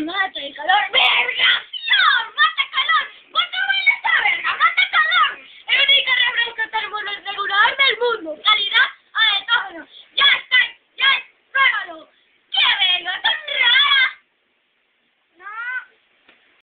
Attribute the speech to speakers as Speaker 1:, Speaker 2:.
Speaker 1: me mata el calor.